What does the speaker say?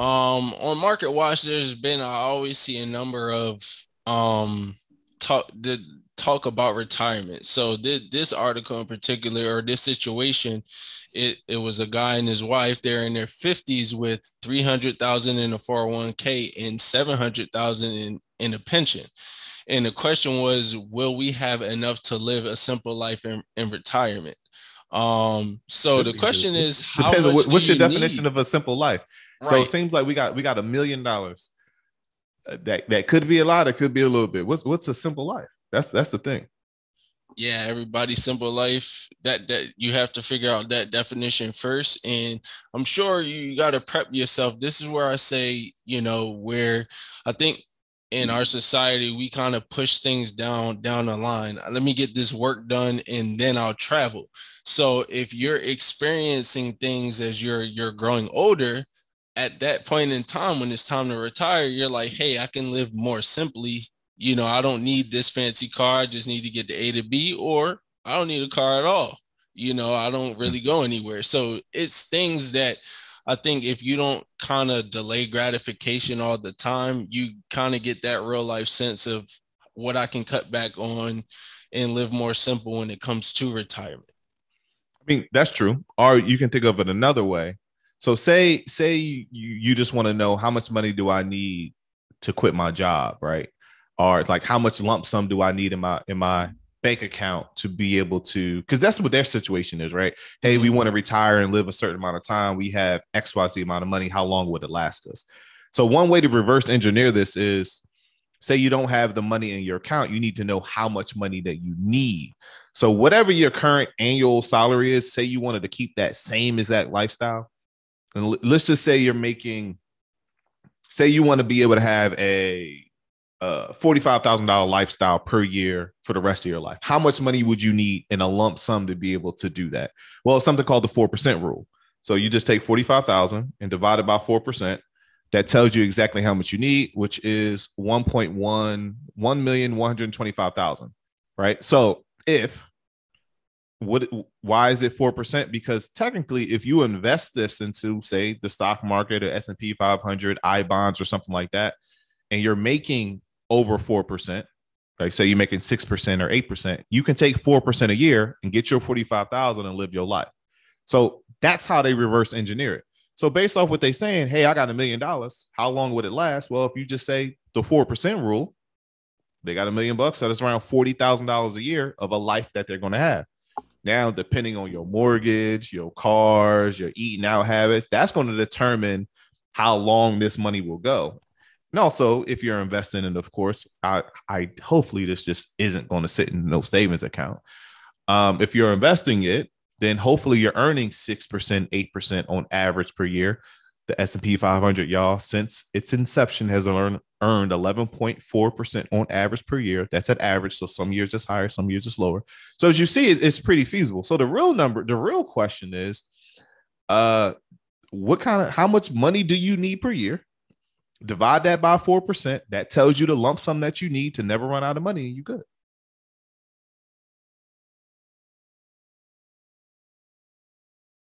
Um, on Market Watch, there's been I always see a number of um talk the talk about retirement. So th- this article in particular, or this situation, it, it was a guy and his wife. They're in their 50s with 300,000 in a 401k and 700,000 in, in a pension. And the question was, will we have enough to live a simple life in, in retirement? Um, so the question is, how Depends, what's your definition need? of a simple life? Right. So it seems like we got we got a million dollars. Uh, that that could be a lot. It could be a little bit. What's what's a simple life? That's that's the thing. Yeah, everybody's simple life. That that you have to figure out that definition first. And I'm sure you got to prep yourself. This is where I say, you know, where I think in our society we kind of push things down down the line let me get this work done and then i'll travel so if you're experiencing things as you're you're growing older at that point in time when it's time to retire you're like hey i can live more simply you know i don't need this fancy car i just need to get to a to b or i don't need a car at all you know i don't hmm. really go anywhere so it's things that I think if you don't kind of delay gratification all the time, you kind of get that real life sense of what I can cut back on and live more simple when it comes to retirement. I mean, that's true. Or you can think of it another way. So say say you you just want to know how much money do I need to quit my job, right? Or like how much lump sum do I need in my in my bank account to be able to because that's what their situation is right? Hey we mm-hmm. want to retire and live a certain amount of time. We have xyz amount of money. How long would it last us? So one way to reverse engineer this is say you don't have the money in your account you need to know how much money that you need. So whatever your current annual salary is say you wanted to keep that same as that lifestyle and let's just say you're making say you want to be able to have a uh, $45,000 lifestyle per year for the rest of your life. How much money would you need in a lump sum to be able to do that? Well, it's something called the 4% rule. So you just take 45,000 and divide it by 4%. That tells you exactly how much you need, which is 1.1 1,125,000, right? So if what why is it 4% because technically if you invest this into say the stock market or S&P 500 I bonds or something like that and you're making over 4%, like say you're making 6% or 8%, you can take 4% a year and get your 45,000 and live your life. So that's how they reverse engineer it. So based off what they're saying, hey, I got a million dollars. How long would it last? Well, if you just say the 4% rule, they got a million bucks. So that's around $40,000 a year of a life that they're going to have. Now, depending on your mortgage, your cars, your eating out habits, that's going to determine how long this money will go. And also, if you're investing in, of course, I, I hopefully this just isn't going to sit in no savings account. Um, if you're investing it, then hopefully you're earning six percent, eight percent on average per year. The S&P 500, y'all, since its inception, has earned earned 11.4 percent on average per year. That's at average, so some years it's higher, some years it's lower. So as you see, it's pretty feasible. So the real number, the real question is, uh, what kind of how much money do you need per year? divide that by 4%. That tells you the lump sum that you need to never run out of money and you're good.